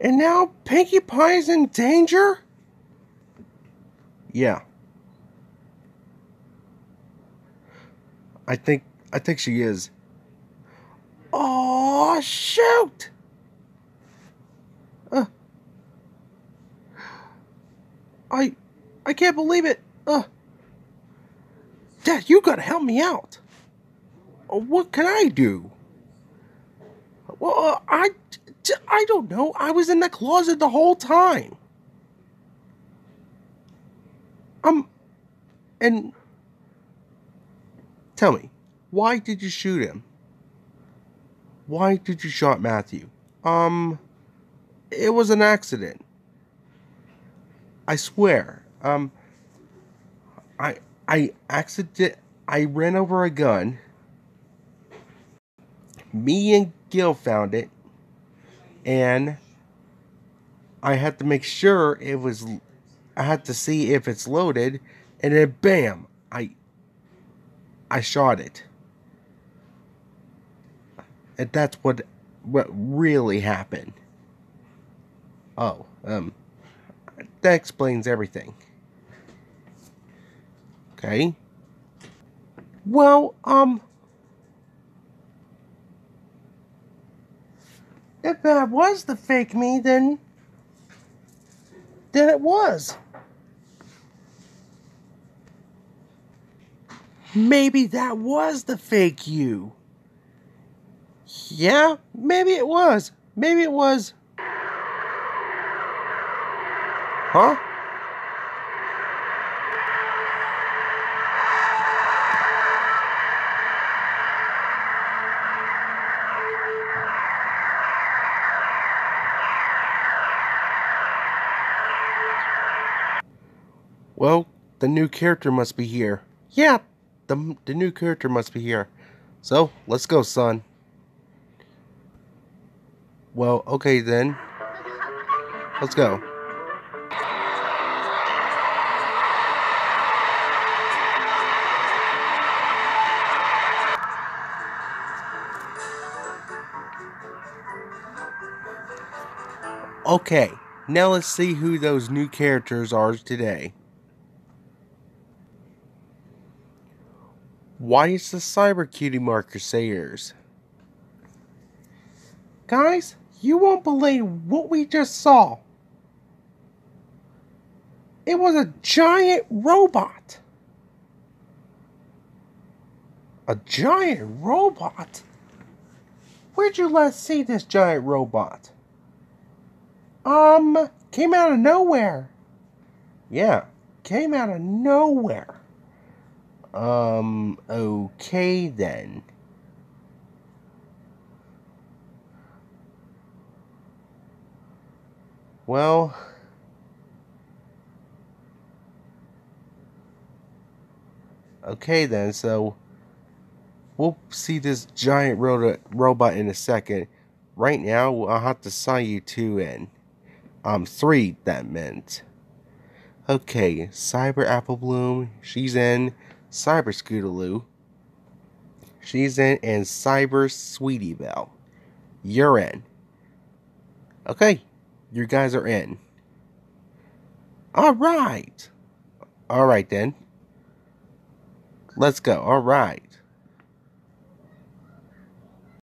And now Pinkie Pie is in danger? Yeah. I think I think she is. Oh shoot! Uh, I I can't believe it. Uh, Dad, you gotta help me out. Uh, what can I do? Well, uh, I don't know. I was in the closet the whole time. Um, and tell me, why did you shoot him? Why did you shot Matthew? Um, it was an accident. I swear. Um, I I accident I ran over a gun. Me and Gil found it, and I had to make sure it was. I had to see if it's loaded, and then bam, I I shot it. And that's what what really happened. Oh, um, that explains everything. Okay. Well, um, if that was the fake me, then then it was. Maybe that was the fake you. Yeah, maybe it was. Maybe it was. Huh? Well, the new character must be here. Yeah, the, the new character must be here. So, let's go, son. Well, okay then. Let's go. Okay, now let's see who those new characters are today. Why is the cyber Cutie Mark Crusaders? Guys, you won't believe what we just saw. It was a giant robot. A giant robot? Where'd you last see this giant robot? Um, came out of nowhere. Yeah, came out of nowhere. Um, okay then. Well, okay then, so we'll see this giant ro robot in a second. Right now, I'll have to sign you two in. Um, three, that meant. Okay, Cyber Apple Bloom, she's in. Cyber Scootaloo, she's in. And Cyber Sweetie Belle, you're in. Okay, you guys are in. All right. All right, then. Let's go. All right.